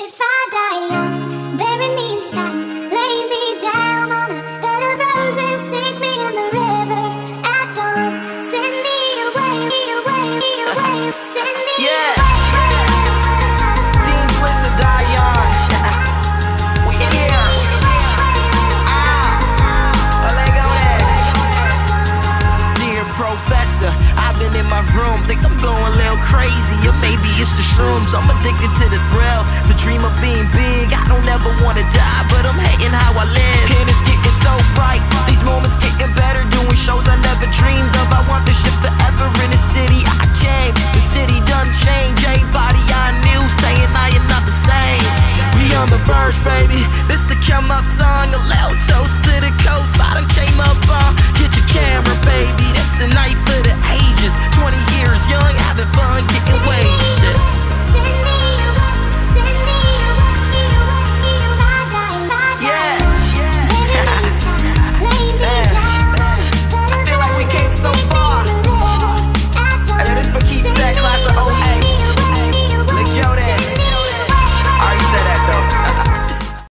If I die young, bury me in lay me down on a bed of roses, sink me in the river at dawn, send me away, me away, me away, send me Yeah. away. Dean Twister, die young. we in here. Ah, let go there. Dear professor, I've been in my room, think I'm going a little crazy, or maybe it's the shrooms. I'm addicted to the thrill, the dream of being big. I don't ever wanna die, but I'm hating how I live. And it's getting so bright, these moments getting better, doing shows I never dreamed of. I want this shit forever in the city I came. The city done changed, everybody I knew saying I am not the same. We on the verge, baby. This the come up song,